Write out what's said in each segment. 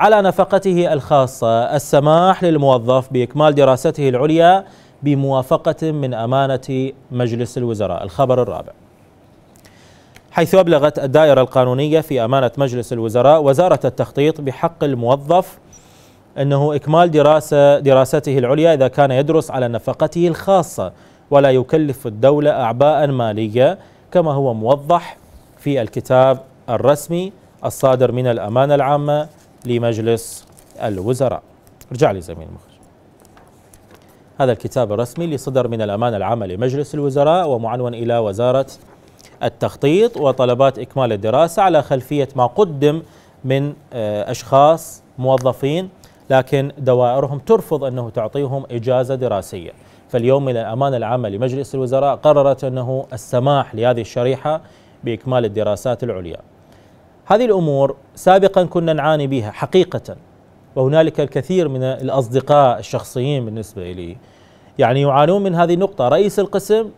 على نفقته الخاصة. السماح للموظف بإكمال دراسته العليا بموافقة من أمانة مجلس الوزراء. الخبر الرابع. حيث أبلغت الدائرة القانونية في أمانة مجلس الوزراء وزارة التخطيط بحق الموظف أنه إكمال دراسة دراسته العليا إذا كان يدرس على نفقته الخاصة ولا يكلف الدولة أعباء مالية كما هو موضح في الكتاب الرسمي الصادر من الأمانة العامة لمجلس الوزراء. رجع لي زميل مخرج هذا الكتاب الرسمي اللي صدر من الأمانة العامة لمجلس الوزراء ومعنون إلى وزارة التخطيط وطلبات إكمال الدراسة على خلفية ما قدم من آه، أشخاص موظفين لكن دوائرهم ترفض أنه تعطيهم إجازة دراسية. فاليوم من الأمانة العامة لمجلس الوزراء قررت أنه السماح لهذه الشريحة بإكمال الدراسات العليا. هذه الأمور سابقا كنا نعاني بها حقيقة وهنالك الكثير من الأصدقاء الشخصيين بالنسبة لي. يعني يعانون من هذه النقطة. رئيس القسم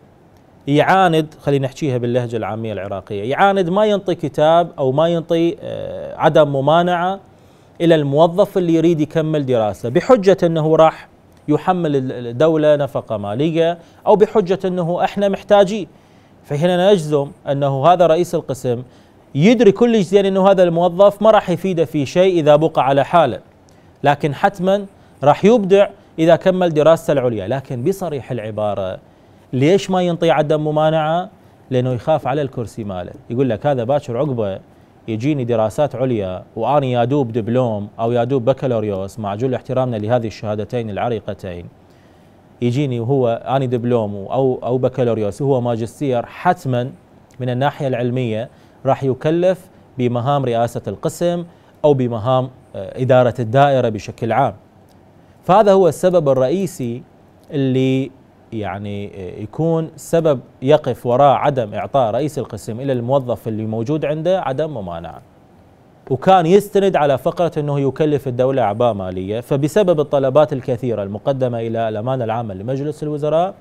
يعاند خلينا نحكيها باللهجة العامية العراقية يعاند ما ينطي كتاب أو ما ينطي آه، عدم ممانعة إلى الموظف اللي يريد يكمل دراسة بحجة أنه راح يحمل الدولة نفقة مالية أو بحجة أنه إحنا محتاجين. فهنا نجزم أنه هذا رئيس القسم يدري كل زين أنه هذا الموظف ما راح يفيده في شيء إذا بقى على حاله. لكن حتما راح يبدع إذا كمل دراسته العليا. لكن بصريح العبارة ليش ما ينطي عدم ممانعة؟ لأنه يخاف على الكرسي ماله. يقول لك هذا باكر عقبة يجيني دراسات عليا واني يادوب دبلوم أو يادوب بكالوريوس مع جل احترامنا لهذه الشهادتين العريقتين. يجيني وهو اني دبلوم أو أو بكالوريوس وهو ماجستير. حتما من الناحية العلمية راح يكلف بمهام رئاسة القسم أو بمهام آه، إدارة الدائرة بشكل عام. فهذا هو السبب الرئيسي اللي يعني يكون سبب يقف وراء عدم إعطاء رئيس القسم إلى الموظف اللي موجود عنده عدم ممانعة. وكان يستند على فقرة إنه يكلف الدولة أعباء مالية، فبسبب الطلبات الكثيرة المقدمة إلى الامانه العامه لمجلس الوزراء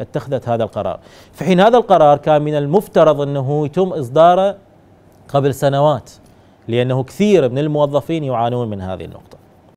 اتخذت هذا القرار. في حين هذا القرار كان من المفترض إنه يتم إصداره قبل سنوات لأنه كثير من الموظفين يعانون من هذه النقطة.